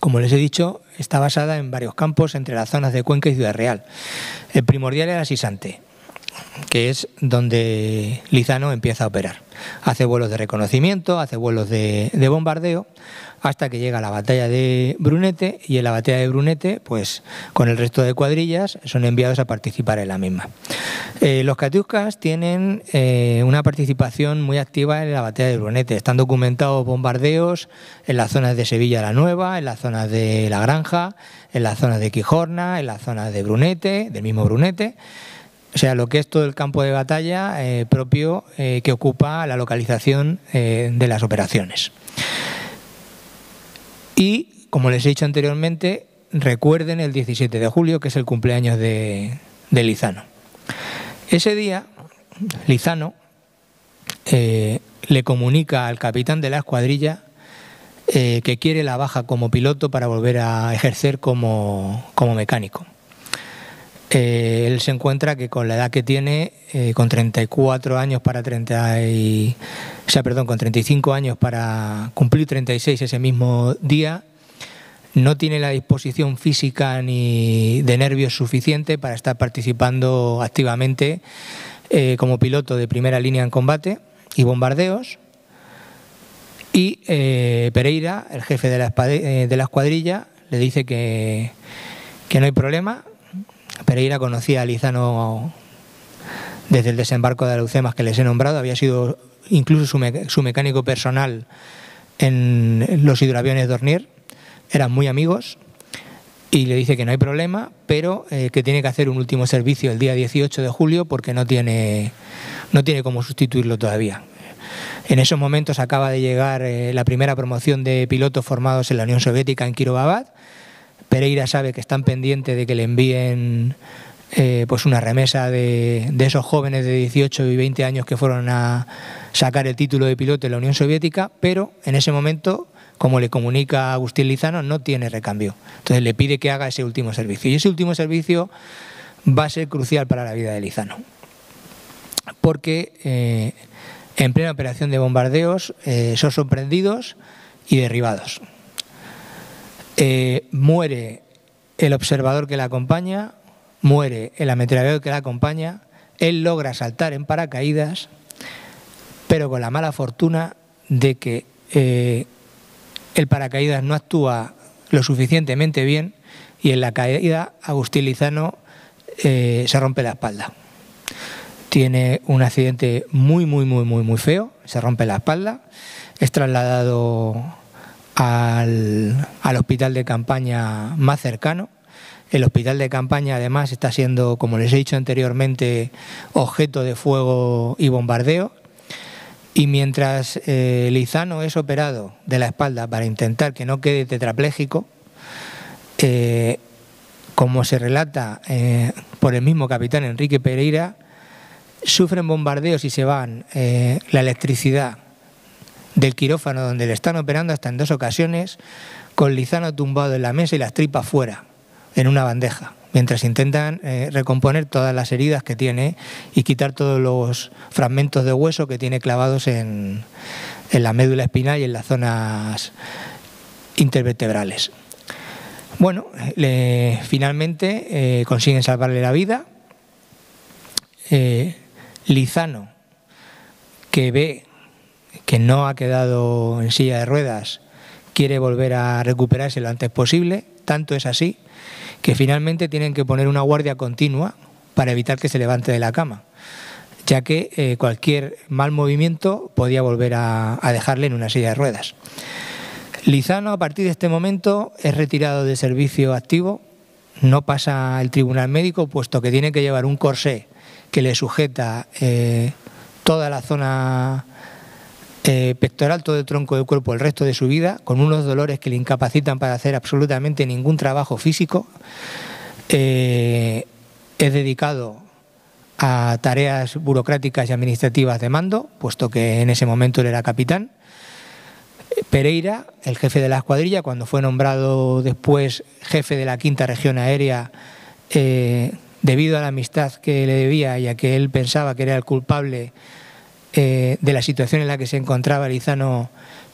S2: como les he dicho, está basada en varios campos entre las zonas de Cuenca y Ciudad Real. El primordial era Sisante, que es donde Lizano empieza a operar. Hace vuelos de reconocimiento, hace vuelos de, bombardeo, hasta que llega la batalla de Brunete y en la batalla de Brunete, pues con el resto de cuadrillas son enviados a participar en la misma. Eh, los Katiuskas tienen eh, una participación muy activa en la batalla de Brunete. Están documentados bombardeos en las zonas de Sevilla la Nueva, en las zonas de La Granja, en las zonas de Quijorna, en las zonas de Brunete, del mismo Brunete. O sea, lo que es todo el campo de batalla eh, propio que ocupa la localización de las operaciones. Y, como les he dicho anteriormente, recuerden el 17 de julio, que es el cumpleaños de, Lizano. Ese día, Lizano le comunica al capitán de la escuadrilla que quiere la baja como piloto para volver a ejercer como mecánico. Eh, él se encuentra que con la edad que tiene, eh, con 34 años para 30 y, o sea, perdón, con 35 años para cumplir 36 ese mismo día, no tiene la disposición física ni de nervios suficiente para estar participando activamente eh, como piloto de primera línea en combate y bombardeos. Y Pereira, el jefe de la, de la escuadrilla, le dice que, que no hay problema, Pereira conocía a Lizano desde el desembarco de Alucemas que les he nombrado, había sido incluso su, mecánico personal en los hidroaviones Dornier, eran muy amigos y le dice que no hay problema, pero eh, que tiene que hacer un último servicio el día 18 de julio porque no tiene, no tiene cómo sustituirlo todavía. En esos momentos acaba de llegar eh, la primera promoción de pilotos formados en la Unión Soviética en Kirovabad Pereira sabe que están pendientes de que le envíen eh, pues una remesa de, esos jóvenes de 18 y 20 años que fueron a sacar el título de piloto en la Unión Soviética, pero en ese momento, como le comunica Agustín Lizano, no tiene recambio. Entonces le pide que haga ese último servicio. Y ese último servicio va a ser crucial para la vida de Lizano. Porque eh, en plena operación de bombardeos eh, son sorprendidos y derribados. Eh, muere el observador que la acompaña, muere el ametrallador que la acompaña, él logra saltar en paracaídas, pero con la mala fortuna de que eh, el paracaídas no actúa lo suficientemente bien y en la caída Agustín Lizano eh, se rompe la espalda. Tiene un accidente muy, muy, muy, muy, muy feo, se rompe la espalda, es trasladado al, hospital de campaña más cercano. El hospital de campaña además está siendo, como les he dicho anteriormente, objeto de fuego y bombardeo. Y mientras eh, Lizano es operado de la espalda para intentar que no quede tetrapléjico, eh, como se relata eh, por el mismo capitán Enrique Pereira, sufren bombardeos y se van la electricidad, del quirófano donde le están operando hasta en dos ocasiones con Lizano tumbado en la mesa y las tripas fuera, en una bandeja, mientras intentan eh, recomponer todas las heridas que tiene y quitar todos los fragmentos de hueso que tiene clavados en, la médula espinal y en las zonas intervertebrales. Bueno, finalmente eh, consiguen salvarle la vida. Eh, Lizano, que ve que no ha quedado en silla de ruedas, quiere volver a recuperarse lo antes posible. Tanto es así que finalmente tienen que poner una guardia continua para evitar que se levante de la cama, ya que eh, cualquier mal movimiento podía volver a, dejarle en una silla de ruedas. Lizano a partir de este momento es retirado de servicio activo, no pasa el tribunal médico puesto que tiene que llevar un corsé que le sujeta eh, toda la zona eh, pectoral, todo el tronco del cuerpo el resto de su vida, con unos dolores que le incapacitan para hacer absolutamente ningún trabajo físico. es dedicado a tareas burocráticas y administrativas de mando, puesto que en ese momento él era capitán. Pereira, el jefe de la escuadrilla, cuando fue nombrado después jefe de la quinta región aérea, eh, debido a la amistad que le debía y a que él pensaba que era el culpable eh, de la situación en la que se encontraba Lizano,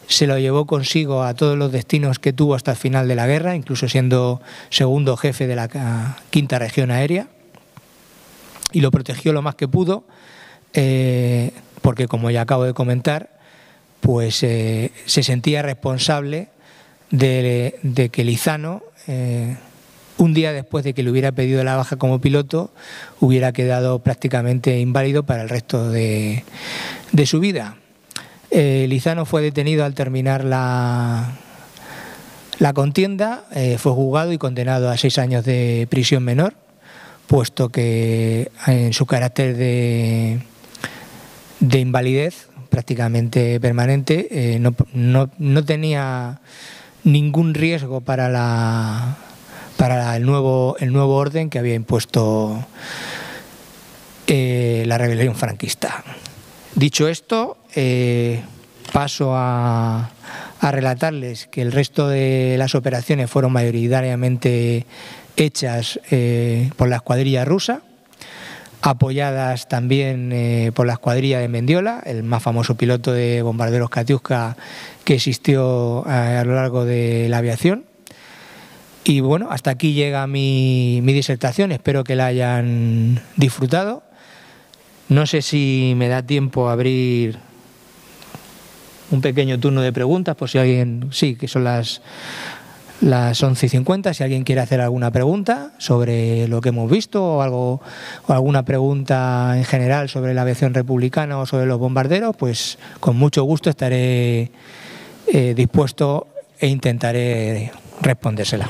S2: se lo llevó consigo a todos los destinos que tuvo hasta el final de la guerra, incluso siendo segundo jefe de la quinta región aérea y lo protegió lo más que pudo, eh, porque como ya acabo de comentar, pues eh, se sentía responsable de, que Lizano, un día después de que le hubiera pedido la baja como piloto, hubiera quedado prácticamente inválido para el resto de, su vida. Lizano fue detenido al terminar la, la contienda, fue juzgado y condenado a seis años de prisión menor puesto que en su carácter de, de invalidez prácticamente permanente eh, no, tenía ningún riesgo para la para el nuevo el nuevo orden que había impuesto eh, la rebelión franquista. Dicho esto, eh, paso a, relatarles que el resto de las operaciones fueron mayoritariamente hechas eh, por la escuadrilla rusa, apoyadas también por la escuadrilla de Mendiola, el más famoso piloto de bombarderos Katiuska que existió a, lo largo de la aviación. Y bueno, hasta aquí llega mi, mi disertación, espero que la hayan disfrutado. No sé si me da tiempo a abrir un pequeño turno de preguntas, por si alguien, sí, que son las las 11 y 50. Si alguien quiere hacer alguna pregunta sobre lo que hemos visto o, algo, o alguna pregunta en general sobre la aviación republicana o sobre los bombarderos, pues con mucho gusto estaré eh, dispuesto e intentaré respondérsela.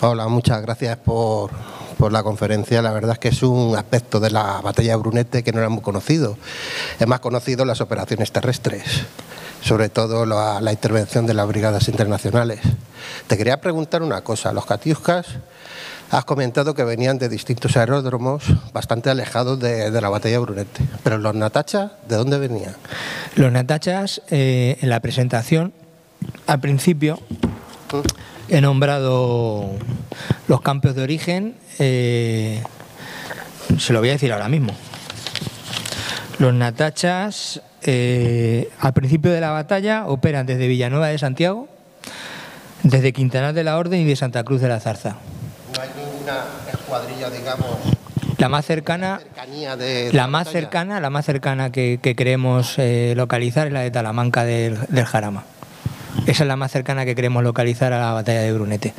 S3: Hola, muchas gracias por, por la conferencia. La verdad es que es un aspecto de la batalla Brunete que no era muy conocido. Es más conocido las operaciones terrestres sobre todo la, intervención de las brigadas internacionales. Te quería preguntar una cosa, los Katiuskas has comentado que venían de distintos aeródromos bastante alejados de, la batalla Brunete, pero los Natachas, ¿de dónde venían?
S2: Los Natachas, eh, en la presentación, al principio, he nombrado los campos de origen, eh, se lo voy a decir ahora mismo. Los Natachas eh, al principio de la batalla operan desde Villanueva de Santiago, desde Quintanar de la Orden y de Santa Cruz de la Zarza.
S3: Ninguna escuadrilla, digamos.
S2: La más cercana, la, más cercana, la más cercana que, queremos eh, localizar es la de Talamanca del, Jarama. Esa es la más cercana que queremos localizar a la batalla de Brunete,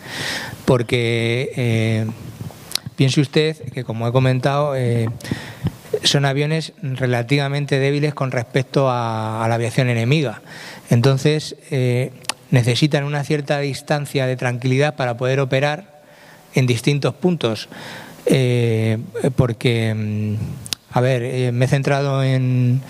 S2: porque eh, piense usted que, como he comentado, son aviones relativamente débiles con respecto a, la aviación enemiga. Entonces, eh, necesitan una cierta distancia de tranquilidad para poder operar en distintos puntos. Eh, porque, mm, a ver, eh, me he centrado en,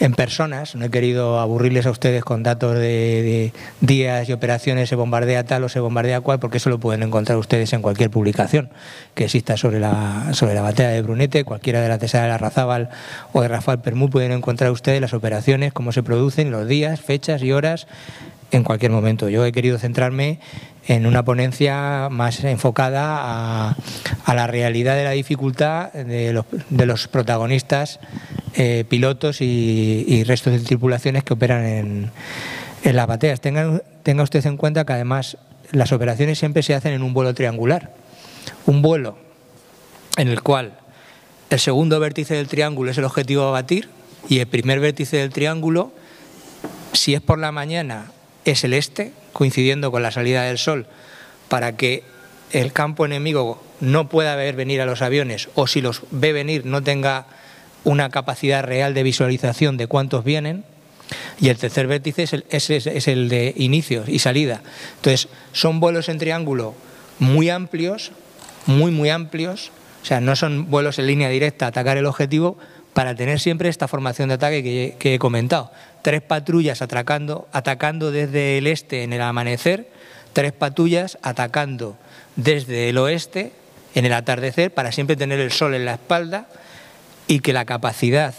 S2: en personas. No he querido aburrirles a ustedes con datos de, días y operaciones, se bombardea tal o se bombardea cual, porque eso lo pueden encontrar ustedes en cualquier publicación que exista sobre la, sobre la batalla de Brunete, cualquiera de las de la Razábal o de Rafael Permú pueden encontrar ustedes las operaciones, cómo se producen, los días, fechas y horas en cualquier momento. Yo he querido centrarme en una ponencia más enfocada a, la realidad de la dificultad de los, de los protagonistas, eh, pilotos y, restos de tripulaciones que operan en, en las bateas. Tenga, tenga usted en cuenta que además las operaciones siempre se hacen en un vuelo triangular. Un vuelo en el cual el segundo vértice del triángulo es el objetivo a batir y el primer vértice del triángulo, si es por la mañana, es el este, coincidiendo con la salida del sol, para que el campo enemigo no pueda ver venir a los aviones o si los ve venir no tenga una capacidad real de visualización de cuántos vienen. Y el tercer vértice es el, es el de inicio y salida. Entonces, son vuelos en triángulo muy amplios muy, muy amplios, o sea, no son vuelos en línea directa atacar el objetivo, para tener siempre esta formación de ataque que, he comentado. Tres patrullas atacando, atacando desde el este en el amanecer, tres patrullas atacando desde el oeste en el atardecer para siempre tener el sol en la espalda y que la capacidad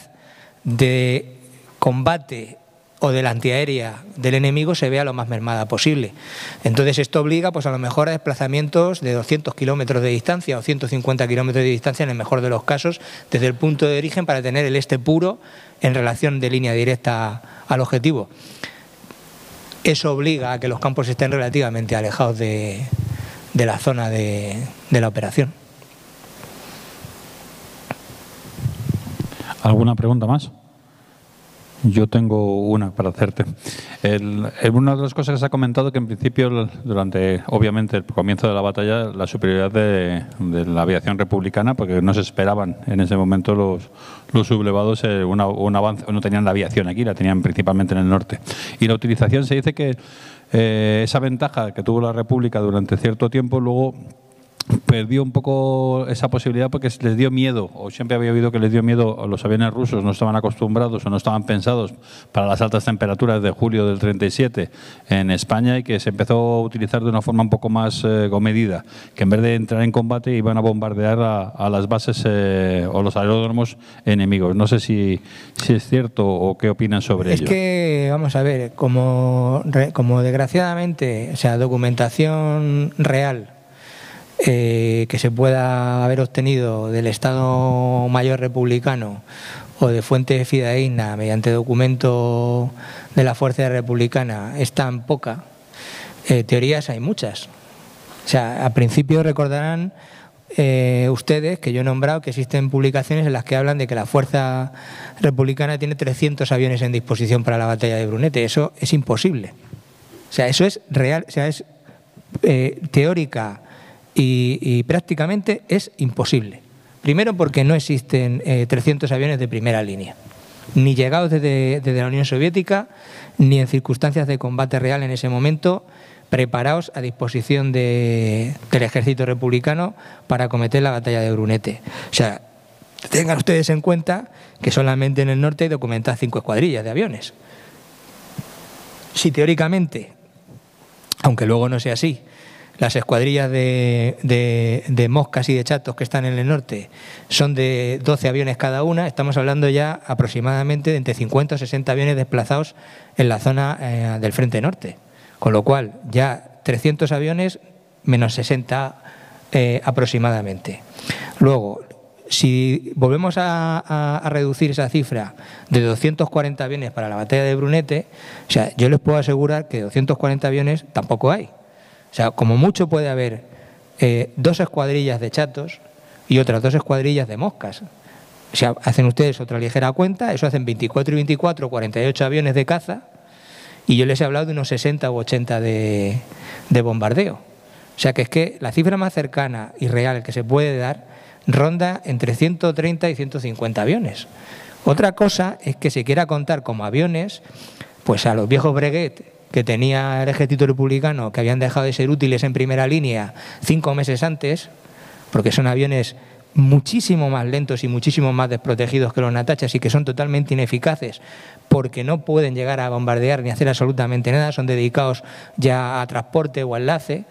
S2: de combate o de la antiaérea del enemigo se vea lo más mermada posible. Entonces esto obliga pues a lo mejor a desplazamientos de 200 kilómetros de distancia o 150 kilómetros de distancia en el mejor de los casos desde el punto de origen para tener el este puro en relación de línea directa al objetivo. Eso obliga a que los campos estén relativamente alejados de, la zona de la operación.
S1: ¿Alguna pregunta más? Yo tengo una para hacerte. una de las cosas que se ha comentado que en principio, durante obviamente el comienzo de la batalla, la superioridad de, la aviación republicana, porque no se esperaban en ese momento los, los sublevados eh, un avance, no tenían la aviación aquí, la tenían principalmente en el norte. Y la utilización se dice que eh, esa ventaja que tuvo la República durante cierto tiempo luego perdió un poco esa posibilidad porque les dio miedo, o siempre había oído que les dio miedo a los aviones rusos, no estaban acostumbrados o no estaban pensados para las altas temperaturas de julio del 37 en España y que se empezó a utilizar de una forma un poco más eh, comedida, que en vez de entrar en combate iban a bombardear a, las bases eh, o los aeródromos enemigos. No sé si, si es cierto o qué opinan sobre ello.
S2: Es que, vamos a ver, como, como desgraciadamente, o sea, documentación real eh, que se pueda haber obtenido del Estado Mayor Republicano o de fuente fidedigna mediante documento de la Fuerza Republicana es tan poca, eh, teorías hay muchas. O sea, a principio recordarán eh, ustedes que yo he nombrado que existen publicaciones en las que hablan de que la Fuerza Republicana tiene 300 aviones en disposición para la batalla de Brunete. Eso es imposible. O sea, eso es real, o sea, es teórica y, prácticamente es imposible. Primero porque no existen 300 eh, aviones de primera línea, ni llegados desde, la Unión Soviética, ni en circunstancias de combate real en ese momento, preparados a disposición del ejército republicano para acometer la batalla de Brunete. O sea, tengan ustedes en cuenta que solamente en el norte hay documentadas cinco escuadrillas de aviones. Si teóricamente, aunque luego no sea así, las escuadrillas de, moscas y de chatos que están en el norte son de 12 aviones cada una. Estamos hablando ya aproximadamente de entre 50 o 60 aviones desplazados en la zona eh, del frente norte. Con lo cual, ya 300 aviones menos 60 eh, aproximadamente. Luego, si volvemos a, reducir esa cifra de 240 aviones para la batalla de Brunete, o sea, yo les puedo asegurar que 240 aviones tampoco hay. O sea, como mucho puede haber eh, dos escuadrillas de chatos y otras dos escuadrillas de moscas. O sea, hacen ustedes otra ligera cuenta, eso hacen 24 y 24, 48 aviones de caza, y yo les he hablado de unos 60 u 80 de, de bombardeo. O sea que es que la cifra más cercana y real que se puede dar ronda entre 130 y 150 aviones. Otra cosa es que se quiera contar como aviones, pues a los viejos Breguet que tenía el ejército republicano, que habían dejado de ser útiles en primera línea cinco meses antes, porque son aviones muchísimo más lentos y muchísimo más desprotegidos que los Natachas y que son totalmente ineficaces porque no pueden llegar a bombardear ni hacer absolutamente nada, son dedicados ya a transporte o enlace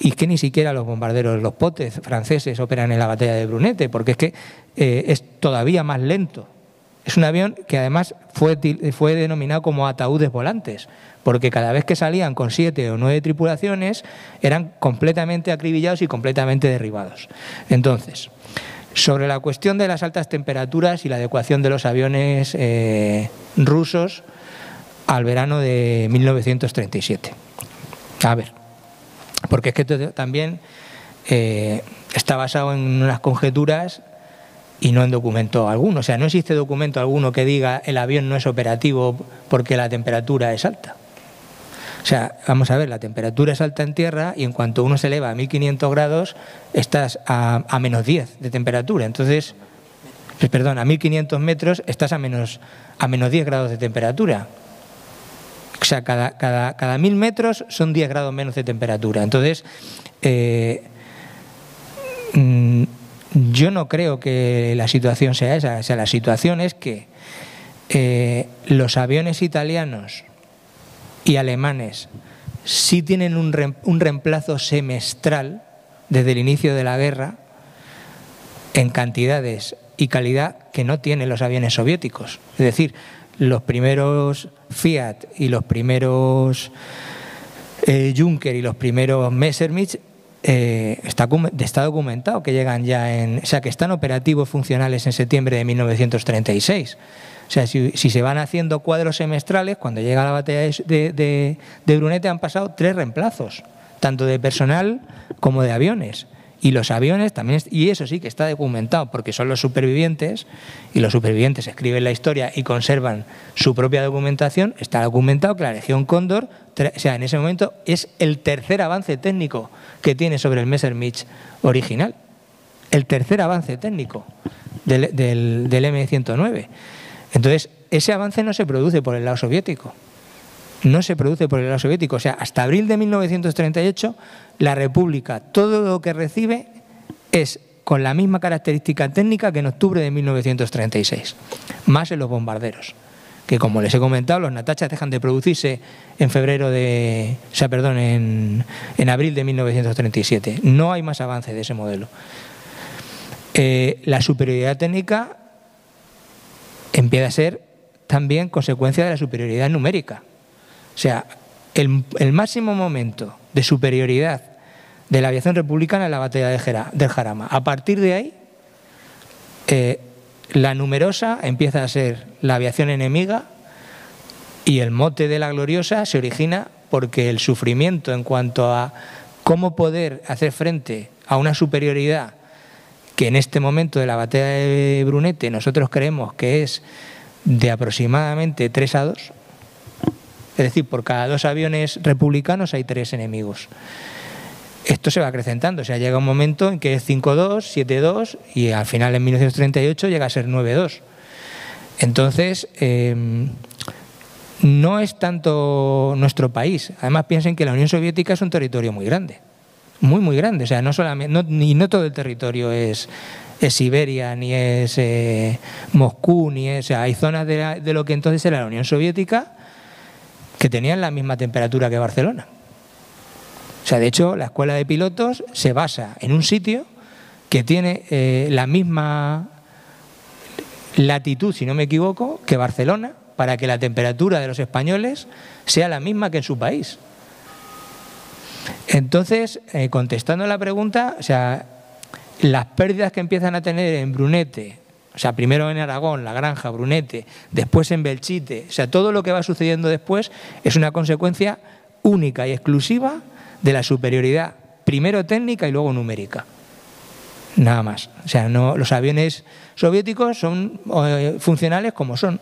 S2: y que ni siquiera los bombarderos, los potes franceses operan en la batalla de Brunete, porque es que eh, es todavía más lento. Es un avión que además fue, fue denominado como ataúdes volantes, porque cada vez que salían con siete o nueve tripulaciones eran completamente acribillados y completamente derribados. Entonces, sobre la cuestión de las altas temperaturas y la adecuación de los aviones eh, rusos al verano de 1937. A ver, porque es que también eh, está basado en unas conjeturas y no en documento alguno. O sea, no existe documento alguno que diga el avión no es operativo porque la temperatura es alta. O sea, vamos a ver, la temperatura es alta en tierra y en cuanto uno se eleva a 1500 grados, estás a, menos 10 de temperatura. Entonces, pues, perdón, a 1500 metros estás a menos, a menos 10 grados de temperatura. O sea, cada, cada, cada 1000 metros son 10 grados menos de temperatura. Entonces, eh, mm, yo no creo que la situación sea esa. O sea, la situación es que eh, los aviones italianos y alemanes sí tienen un, reemplazo semestral desde el inicio de la guerra en cantidades y calidad que no tienen los aviones soviéticos. Es decir, los primeros Fiat y los primeros eh, Juncker y los primeros Messerschmitt eh, está, está, documentado que llegan ya en, o sea, que están operativos funcionales en septiembre de 1936. O sea, si, se van haciendo cuadros semestrales, cuando llega la batalla de, de, Brunete han pasado tres reemplazos, tanto de personal como de aviones. Y los aviones también, y eso sí que está documentado, porque son los supervivientes, y los supervivientes escriben la historia y conservan su propia documentación, está documentado que la Legión Cóndor, o sea, en ese momento es el tercer avance técnico que tiene sobre el Messerschmitt original. El tercer avance técnico del, del, del M109. Entonces, ese avance no se produce por el lado soviético. No se produce por el lado soviético. O sea, hasta abril de 1938, la República, todo lo que recibe es con la misma característica técnica que en octubre de 1936, más en los bombarderos que como les he comentado, los Natachas dejan de producirse en febrero de, o sea, perdón, en, en abril de 1937. No hay más avance de ese modelo. Eh, la superioridad técnica empieza a ser también consecuencia de la superioridad numérica. O sea, el, máximo momento de superioridad de la aviación republicana es la batalla de del Jarama. A partir de ahí, eh, la numerosa empieza a ser la aviación enemiga y el mote de la gloriosa se origina porque el sufrimiento en cuanto a cómo poder hacer frente a una superioridad que en este momento de la batalla de Brunete nosotros creemos que es de aproximadamente 3 a 2. Es decir, por cada dos aviones republicanos hay tres enemigos. Esto se va acrecentando, o sea, llega un momento en que es 5-2, 7-2 y al final en 1938 llega a ser 9-2. Entonces, em, no es tanto nuestro país. Además, piensen que la Unión Soviética es un territorio muy grande muy, muy grande. O sea, no solamente, no, ni no todo el territorio es, es Siberia, ni es eh, Moscú, ni es. O sea, hay zonas de, de, lo que entonces era la Unión Soviética que tenían la misma temperatura que Barcelona. O sea, de hecho, la escuela de pilotos se basa en un sitio que tiene eh, la misma latitud, si no me equivoco, que Barcelona, para que la temperatura de los españoles sea la misma que en su país. Entonces, eh, contestando a la pregunta, o sea, las pérdidas que empiezan a tener en Brunete, o sea, primero en Aragón, la granja, Brunete, después en Belchite, o sea, todo lo que va sucediendo después es una consecuencia única y exclusiva de la superioridad, primero técnica y luego numérica. Nada más. O sea, no, los aviones soviéticos son eh, funcionales como son.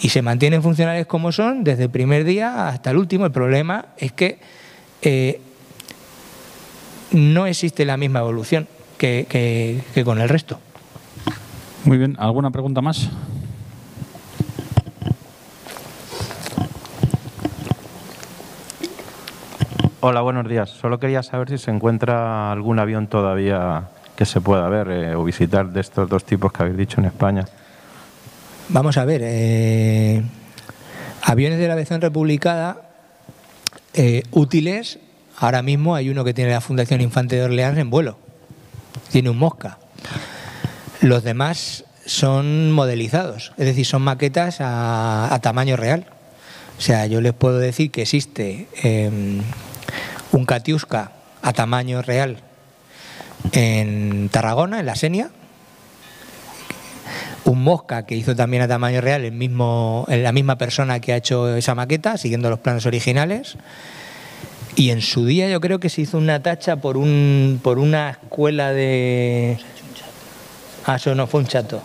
S2: Y se mantienen funcionales como son desde el primer día hasta el último. El problema es que eh, no existe la misma evolución que, con el resto.
S1: Muy bien, ¿alguna pregunta más?
S4: Hola, buenos días. Solo quería saber si se encuentra algún avión todavía que se pueda ver eh, o visitar de estos dos tipos que habéis dicho en España.
S2: Vamos a ver, eh, aviones de la aviación republicana eh, útiles, ahora mismo hay uno que tiene la Fundación Infante de Orleans en vuelo. Tiene un Mosca. Los demás son modelizados, es decir, son maquetas a, tamaño real. O sea, yo les puedo decir que existe em, un Katiuska a tamaño real en Tarragona, en la Senia, un Mosca que hizo también a tamaño real el mismo, la misma persona que ha hecho esa maqueta, siguiendo los planos originales. Y en su día yo creo que se hizo una tacha por, un, por una escuela de... Ah, eso no, fue un chato.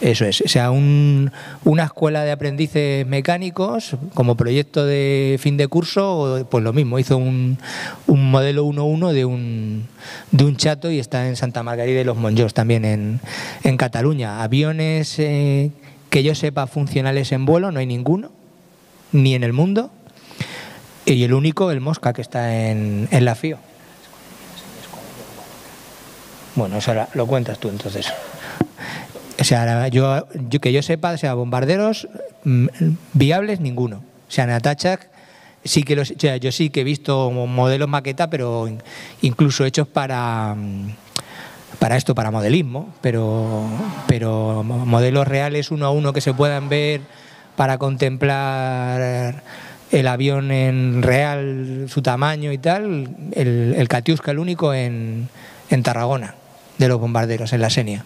S2: Eso es, o sea, una escuela de aprendices mecánicos como proyecto de fin de curso, pues lo mismo, hizo un, un modelo 1-1 de un, de un chato y está en Santa Margarida de los Monjos, también en, en Cataluña. Aviones eh, que yo sepa funcionales en vuelo, no hay ninguno, ni en el mundo, y el único, el Mosca, que está en, en la FIO. Bueno, eso lo cuentas tú entonces. O sea, yo, yo que yo sepa, o sea, bombarderos mm, viables ninguno. O sea, Natachak sí que los, o sea, yo sí que he visto modelos maqueta, pero incluso hechos para mm, para esto, para modelismo, pero, pero modelos reales uno a uno que se puedan ver para contemplar el avión en real, su tamaño y tal, el, el Katiuska, el único en, en Tarragona, de los bombarderos, en la Senia.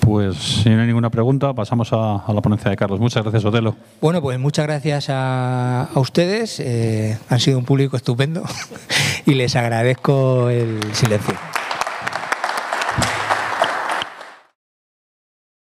S1: Pues si no hay ninguna pregunta, pasamos a, la ponencia de Carlos. Muchas gracias, Otelo.
S2: Bueno, pues muchas gracias a, ustedes. Eh, han sido un público estupendo y les agradezco el silencio.